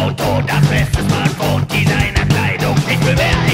Auto, das beste Smartphone, Designerkleidung. Ich will mehr,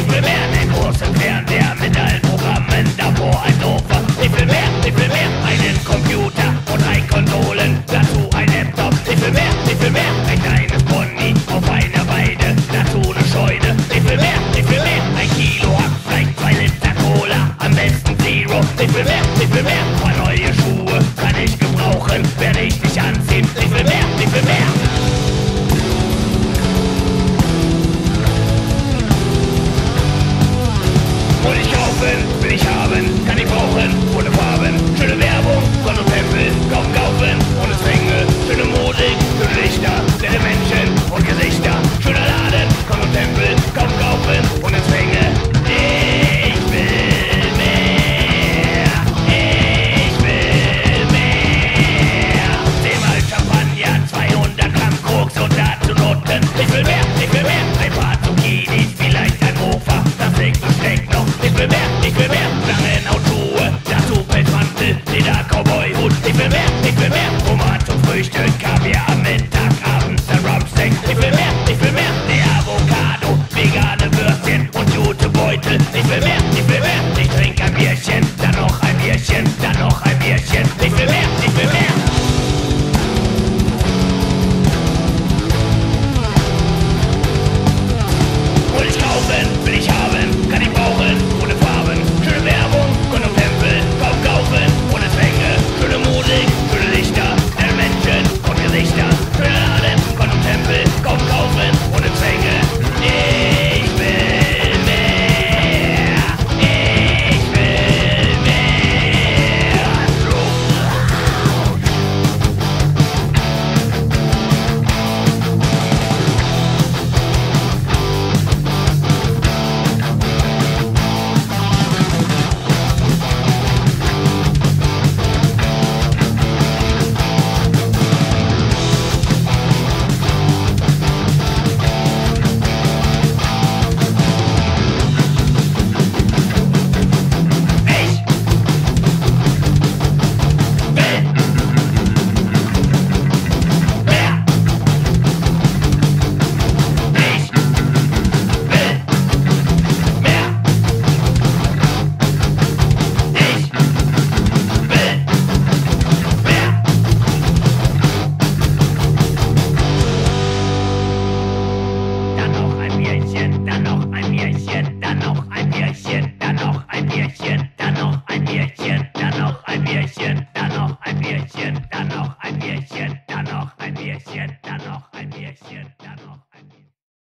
ich will mehr, ein paar Zucchini, vielleicht ein Mofa, das nächste steckt noch, ich will mehr, ich will mehr, Herrenhautschuhe, dazu Pelzmantel, Leder, Cowboy-Hut, ich will mehr, ich will mehr, Roman zum Frühstück, Kaviar am Mittag, abends der Rumpsteak, ich will mehr, ich will mehr, ne Avocado, vegane Würstchen und gute Beutel, ich will mehr, ich will mehr, ich trinke ein Bierchen, dann noch ein Bierchen, dann noch ein Bierchen.